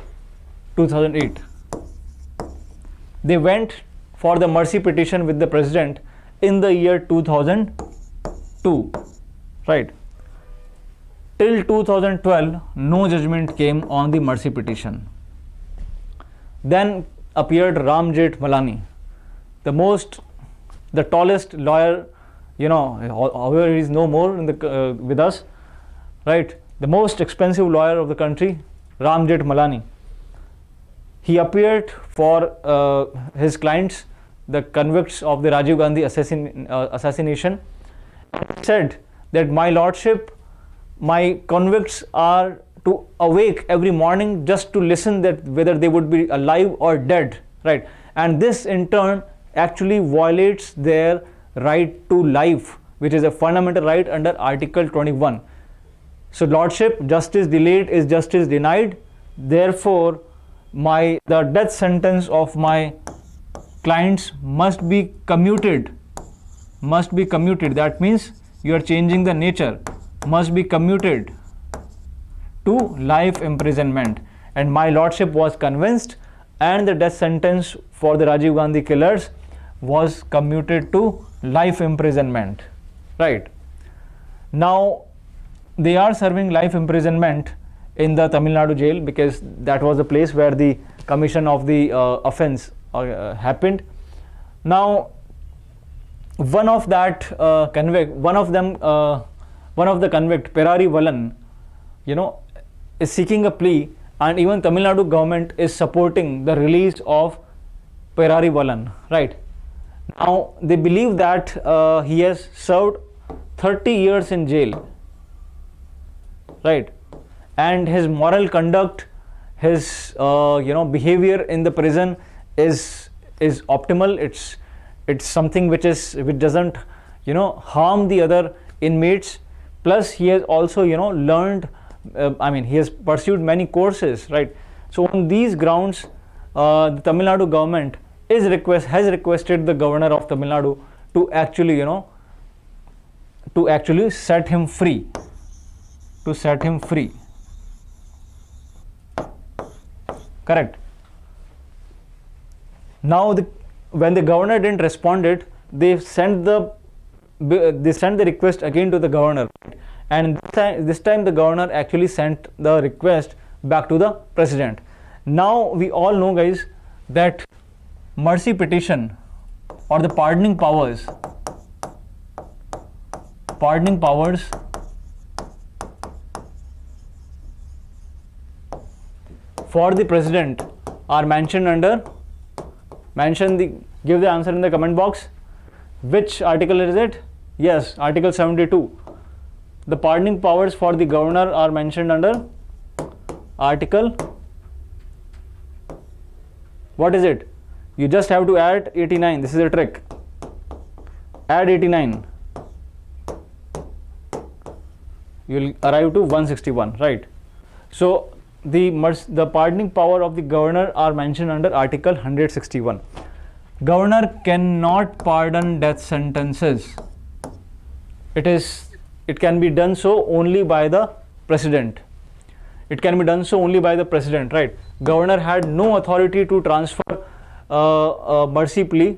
2008 they went for the mercy petition with the president in the year 2002 right till 2012 no judgment came on the mercy petition then appeared Ram Malani the most the tallest lawyer you know however he is no more in the uh, with us right the most expensive lawyer of the country, Ram Malani. He appeared for uh, his clients, the convicts of the Rajiv Gandhi assassin, uh, assassination, said that my lordship, my convicts are to awake every morning just to listen that whether they would be alive or dead, right? And this in turn actually violates their right to life, which is a fundamental right under Article 21. So lordship, justice delayed is justice denied. Therefore, my the death sentence of my clients must be commuted. Must be commuted. That means you are changing the nature. Must be commuted to life imprisonment. And my lordship was convinced, and the death sentence for the Rajiv Gandhi killers was commuted to life imprisonment. Right. Now, they are serving life imprisonment in the Tamil Nadu jail because that was the place where the commission of the uh, offense uh, happened. Now, one of that uh, convict, one of them, uh, one of the convict, Perarivalan, you know, is seeking a plea, and even Tamil Nadu government is supporting the release of Perarivalan, right? Now, they believe that uh, he has served 30 years in jail right? And his moral conduct his uh, you know behavior in the prison is is optimal. It's it's something which is which doesn't you know harm the other inmates plus he has also you know learned uh, i mean he has pursued many courses right so on these grounds uh, the tamil nadu government is request has requested the governor of tamil nadu to actually you know to actually set him free to set him free. Correct. Now, the, when the governor didn't respond it, they sent the they sent the request again to the governor, and this time, the governor actually sent the request back to the president. Now we all know, guys, that mercy petition or the pardoning powers pardoning powers for the president are mentioned under mention the give the answer in the comment box which article is it yes article 72 the pardoning powers for the governor are mentioned under article what is it? You just have to add 89 this is a trick. Add 89 you will arrive to 161 right? So the, the pardoning power of the governor are mentioned under Article 161. Governor cannot pardon death sentences It is it can be done so only by the president. It can be done so only by the president, right? Governor had no authority to transfer uh, a mercy plea,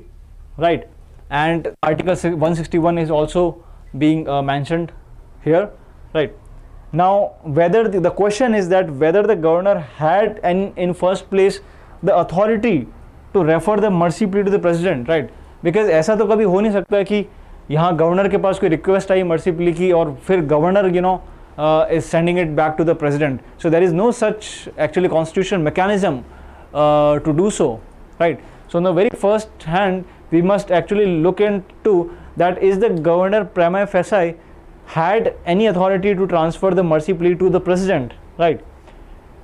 right? And Article 161 is also being uh, mentioned here, right? Now, whether the, the, question is that whether the governor had an in first place the authority to refer the mercy plea to the president, right? Because ऐसा तो कभी हो नहीं सकता कि यहाँ governor के पास कोई रिक्वेस्ट आई मर्सी प्ली की और फिर governor you no is sending it back to the president. So there is no such actually constitutional mechanism uh, to do so, right? So in the very first hand, we must actually look into that is the governor prima facie had any authority to transfer the mercy plea to the president, right?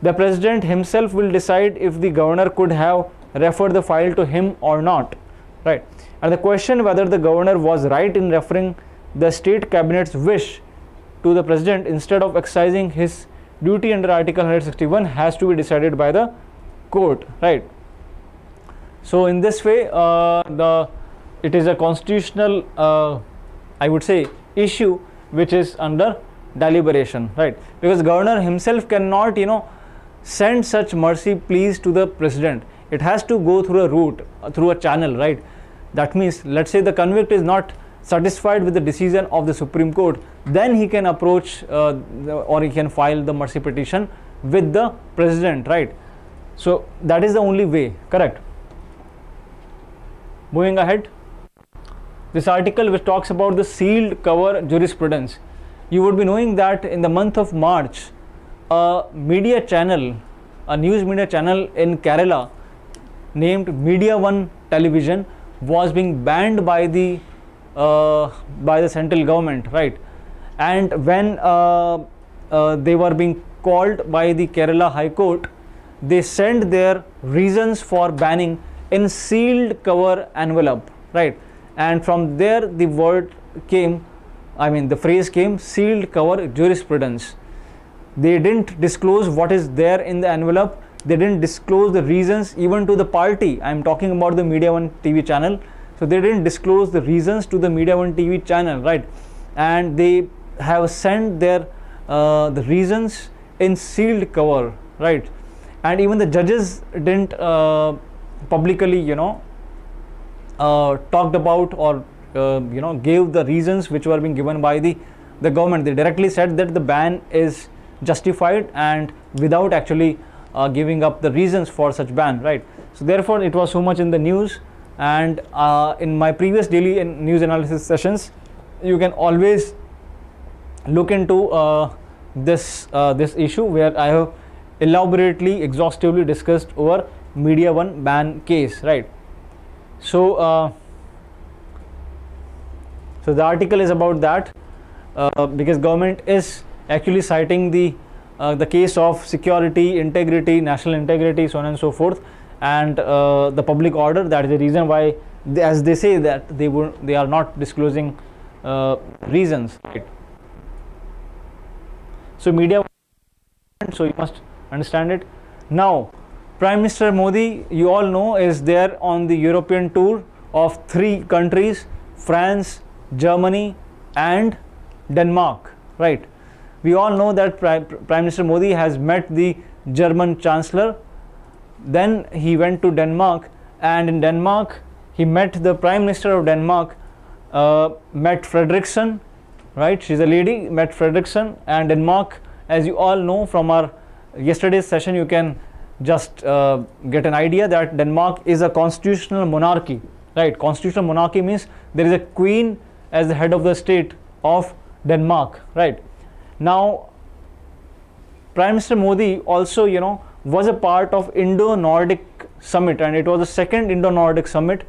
The president himself will decide if the governor could have referred the file to him or not, right? And the question whether the governor was right in referring the state cabinet's wish to the president instead of exercising his duty under Article 161 has to be decided by the court, right? So in this way, uh, the it is a constitutional, uh, I would say, issue which is under deliberation, right? Because governor himself cannot, you know, send such mercy pleas to the president. It has to go through a route, uh, through a channel, right? That means, let's say the convict is not satisfied with the decision of the Supreme Court, then he can approach uh, the, or he can file the mercy petition with the president, right? So that is the only way, correct? Moving ahead, this article which talks about the sealed cover jurisprudence. You would be knowing that in the month of March, a media channel, a news media channel in Kerala named Media One Television was being banned by the uh, by the central government, right? And when uh, uh, they were being called by the Kerala High Court, they sent their reasons for banning in sealed cover envelope, right? And from there the word came, I mean the phrase came sealed cover jurisprudence. They didn't disclose what is there in the envelope. They didn't disclose the reasons even to the party. I'm talking about the Media One TV channel. So they didn't disclose the reasons to the Media One TV channel, right? And they have sent their uh, the reasons in sealed cover, right? And even the judges didn't uh, publicly you know uh, talked about or uh, you know gave the reasons which were being given by the the government they directly said that the ban is justified and without actually uh, giving up the reasons for such ban right? So therefore it was so much in the news. And uh, in my previous daily news analysis sessions you can always look into uh, this uh, this issue where i have elaborately exhaustively discussed over media one ban case right? So uh, so the article is about that uh, because government is actually citing the uh, the case of security integrity national integrity so on and so forth and uh, the public order that is the reason why they, as they say that they were they are not disclosing uh, reasons so media so you must understand it now Prime Minister Modi, you all know, is there on the European tour of three countries France, Germany, and Denmark. Right? We all know that Prime, Minister Modi has met the German Chancellor. Then he went to Denmark, and in Denmark, he met the Prime Minister of Denmark, uh, Mette Frederiksen. Right? She's a lady, Mette Frederiksen, and Denmark, as you all know from our yesterday's session, you can just uh, get an idea that Denmark is a constitutional monarchy, right? Constitutional monarchy means there is a queen as the head of the state of Denmark, right? Now, Prime Minister Modi also, you know, was a part of Indo-Nordic summit and it was the second Indo-Nordic summit.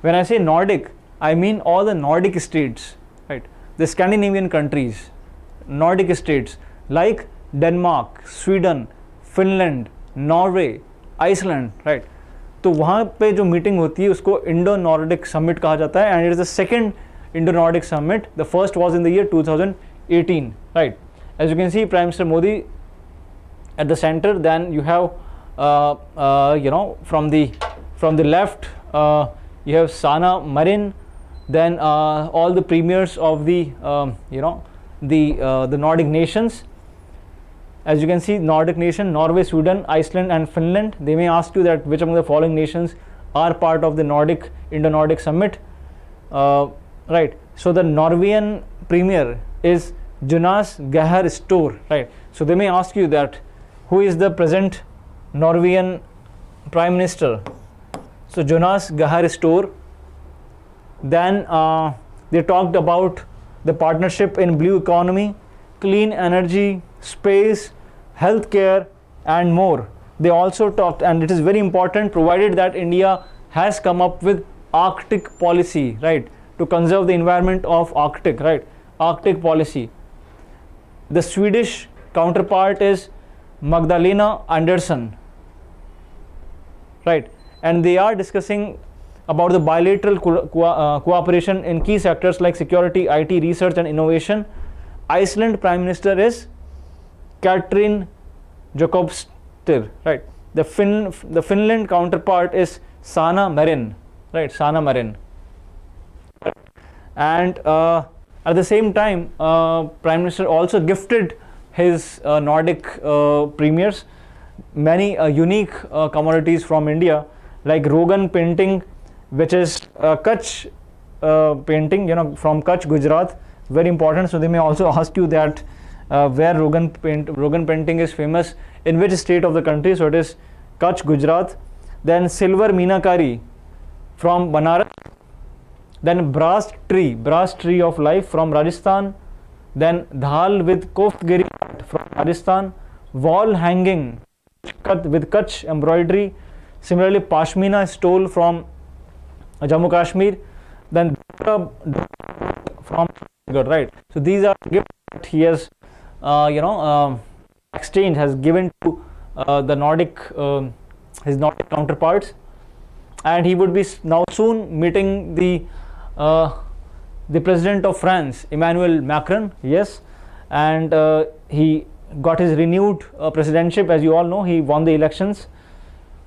When I say Nordic, I mean all the Nordic states, right? The Scandinavian countries, Nordic states like Denmark, Sweden, Finland, Norway Iceland right तो वहाँ पे जो meeting होती है उसको Indo Nordic summit कहा जाता है and it is the second Indo Nordic summit the first was in the year 18 right? As you can see prime minister modi at the center then you have uh, uh, you know from the from the left uh, you have sanna marin then uh, all the premiers of the um, you know the uh, the nordic nations. As you can see nordic nation norway sweden iceland and finland they may ask you that which among the following nations are part of the nordic indo-nordic summit. Uh, right. So the norwegian premier is Jonas Gahr Store. Right. So they may ask you that who is the present Norwegian Prime Minister. So Jonas Gahr Store. Then uh, they talked about the partnership in blue economy, clean energy, space, healthcare, and more. They also talked, and it is very important, provided that India has come up with Arctic policy, right, to conserve the environment of Arctic, right. Arctic policy. The Swedish counterpart is Magdalena Andersson, right? And they are discussing about the bilateral co- co- uh, cooperation in key sectors like security, IT, research, and innovation. Iceland Prime Minister is Katrin Jakobsdottir, right? The Fin- the Finland counterpart is Sanna Marin, right? Sanna Marin. And uh, at the same time, uh, Prime Minister also gifted his uh, Nordic uh, premiers many unique commodities from India, like Rogan painting, which is Kutch painting, you know, from Kutch, Gujarat. Very important. So they may also *laughs* ask you that uh, where Rogan paint, Rogan painting is famous, in which state of the country. So it is Kutch, Gujarat. Then silver meenakari from Banaras. Then brass tree, brass tree of life from Rajasthan. Then dhal with koftgiri from Rajasthan. Wall hanging with Kutch embroidery. Similarly, Pashmina stole from Jammu Kashmir. Then from good, right? So these are gifts he has, uh, you know, um, exchange has given to uh, the Nordic, um, his Nordic counterparts, and he would be now soon meeting the uh, the president of France, Emmanuel Macron. Yes, and uh, he got his renewed uh, presidentship. As you all know, he won the elections.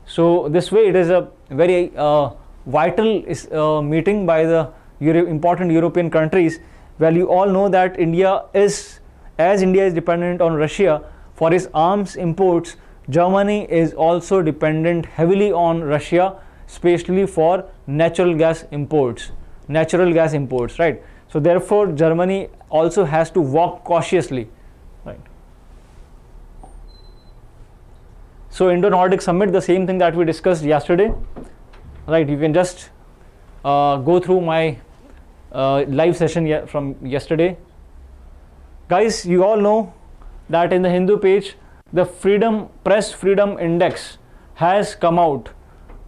So this way, it is a very uh, vital uh, meeting by the Euro- important European countries. Well, you all know that India is, as India is dependent on Russia for its arms imports, Germany is also dependent heavily on Russia, especially for natural gas imports. Natural gas imports, right? So therefore, Germany also has to walk cautiously, right? So Indo-Nordic Summit, the same thing that we discussed yesterday, right? You can just uh, go through my uh, live session from yesterday. Guys, you all know that in the Hindu page, the Freedom Press Freedom Index has come out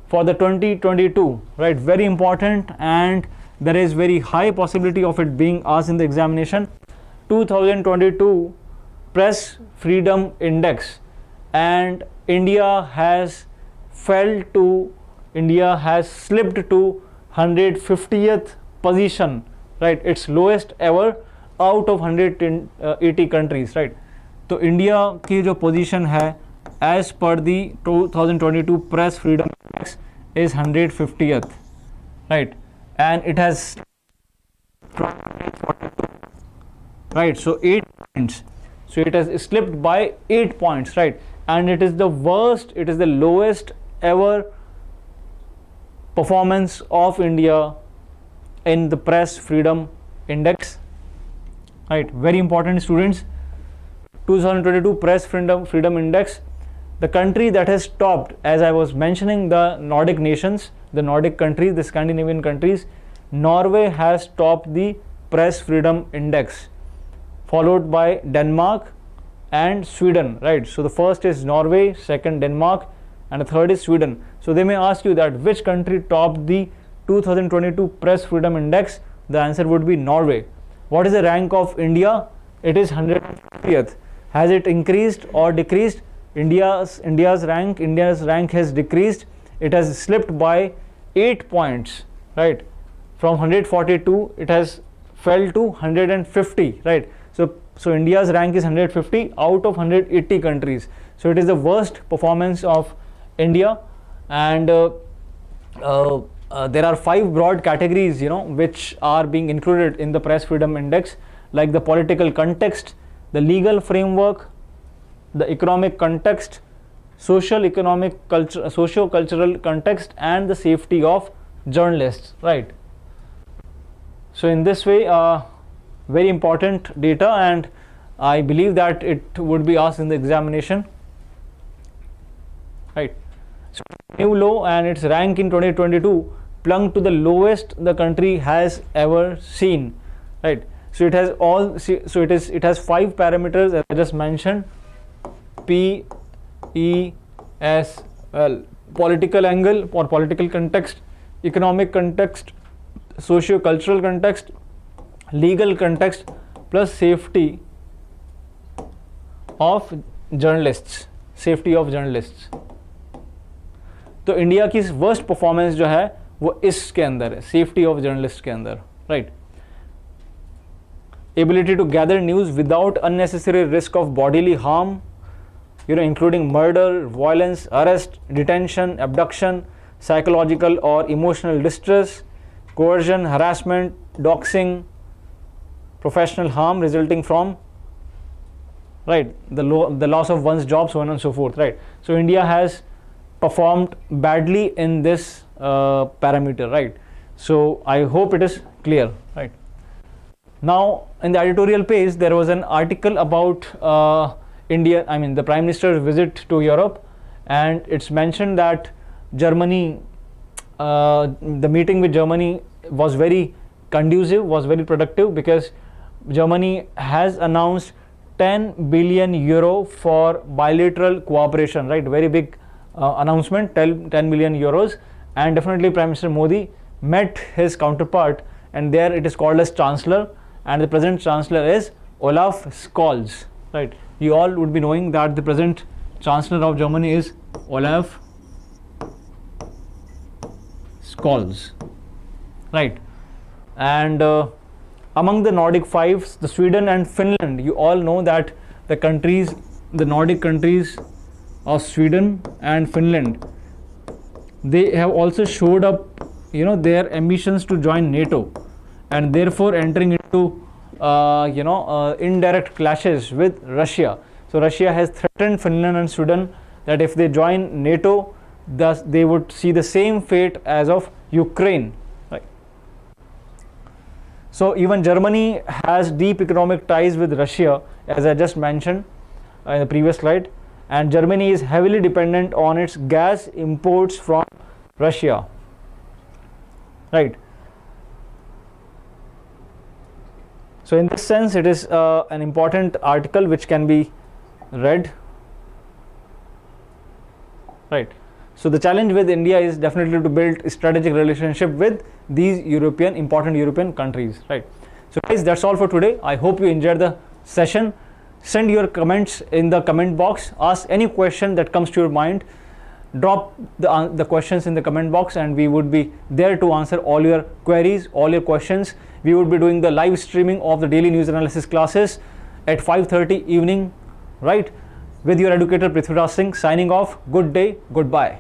for the 2022, right? Very important, and there is very high possibility of it being asked in the examination. 2022 Press Freedom Index, and India has fell to India has slipped to 150th position, right? Its lowest ever out of 180 countries, right? तो India की जो position है as पर दी 2022 press freedom index is 150th right and it has right so 8 points. So it has slipped by 8 points right? And it is the worst it is the lowest ever performance of india in the press freedom index. Right very important students. 2022 press freedom freedom index. The country that has topped as i was mentioning the nordic nations the nordic countries the scandinavian countries norway has topped the press freedom index followed by denmark and sweden right? So the first is norway second denmark and the third is sweden. So they may ask you that which country topped the 2022 press freedom index? The answer would be norway. What is the rank of india? It is 150th has it increased or decreased? India's india's rank india's rank has decreased it has slipped by 8 points right? From 142 it has fell to 150 right? So so india's rank is 150 out of 180 countries. So it is the worst performance of india. And uh, uh, uh, there are five broad categories you know which are being included in the press freedom index like the political context the legal framework the economic context social economic culture socio cultural context and the safety of journalists right? So in this way uh, very important data and i believe that it would be asked in the examination right? So new low and its rank in 2022 plunged to the lowest the country has ever seen right? So it has all so it is it has five parameters as i just mentioned p E S L political angle और political context economic context socio cultural context legal context plus safety of journalists safety of journalists तो India की worst performance जो है, वो इसके अंदर है safety of journalist के अंदर right ability to gather news without unnecessary risk of bodily harm you know including murder violence arrest detention abduction psychological or emotional distress coercion harassment doxing professional harm resulting from right the, lo- the loss of one's job so on and so forth right. So india has performed badly in this uh, parameter right. So i hope it is clear right. Now in the editorial page there was an article about uh, india i mean the prime minister's visit to europe. And it's mentioned that germany uh, the meeting with germany was very conducive was very productive because germany has announced 10 billion euro for bilateral cooperation right? Very big uh, announcement 10, 10 million euros. And definitely prime minister modi met his counterpart and there it is called as chancellor. And the present chancellor is olaf scholz right you all would be knowing that the present chancellor of germany is olaf scholz. Right. And uh, among the nordic fives, the sweden and finland you all know that the countries the nordic countries of sweden and finland they have also showed up you know their ambitions to join nato and therefore entering into you know uh, indirect clashes with russia. So russia has threatened finland and sweden that if they join nato thus they would see the same fate as of ukraine right? So even germany has deep economic ties with russia as i just mentioned uh, in the previous slide. And germany is heavily dependent on its gas imports from russia right so in this sense it is uh, an important article which can be read. Right. So the challenge with india is definitely to build strategic relationship with these european important european countries. Right. So guys that's all for today. I hope you enjoyed the session. Send your comments in the comment box. Ask any question that comes to your mind. Drop the, uh, the questions in the comment box and we would be there to answer all your queries all your questions we would be doing the live streaming of the daily news analysis classes at 5:30 evening right? With your educator prithviraj singh signing off. Good day goodbye